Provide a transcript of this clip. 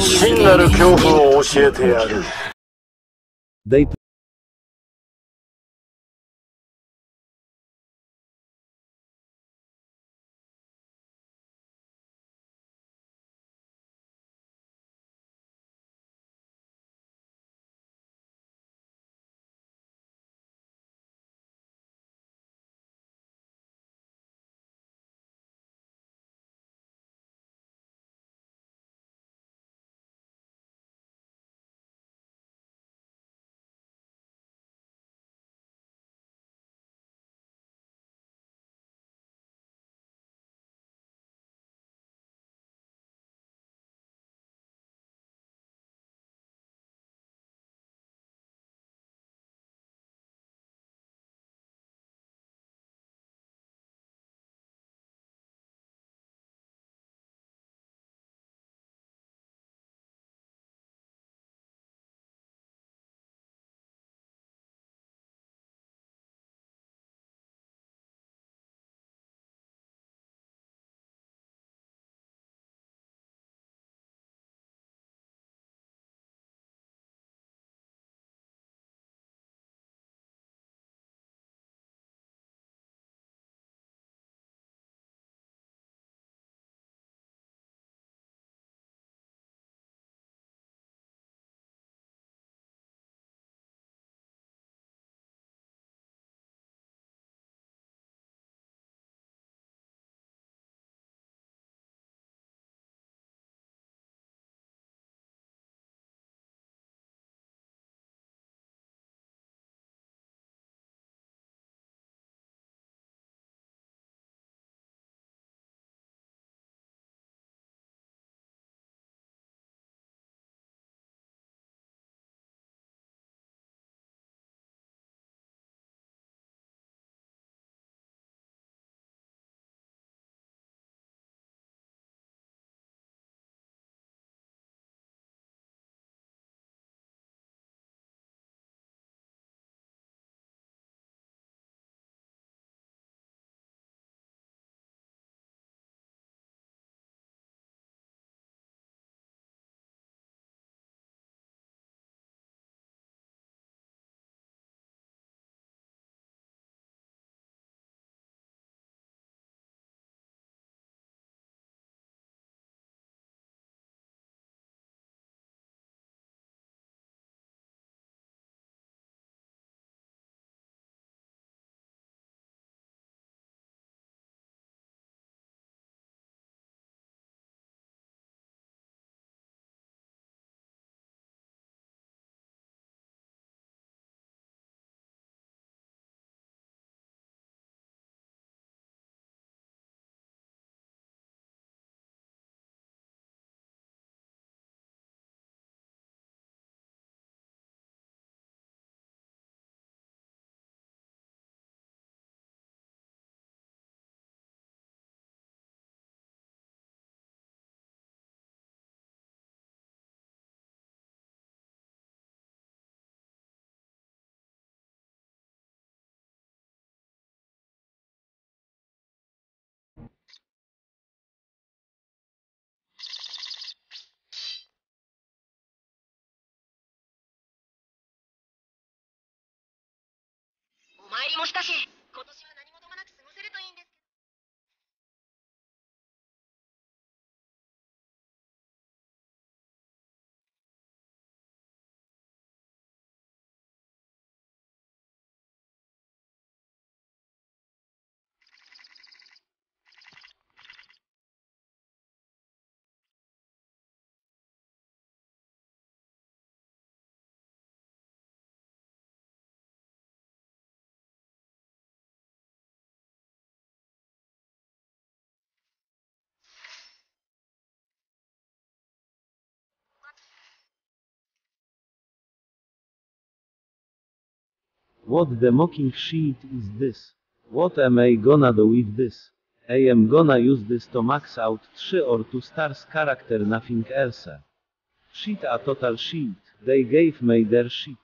真なる恐怖を教えてやるもしたし。What the mocking shit is this? What am I gonna do with this? I am gonna use this to max out 3 or 2 stars character nothing else. Shit a total shit, they gave me their shit.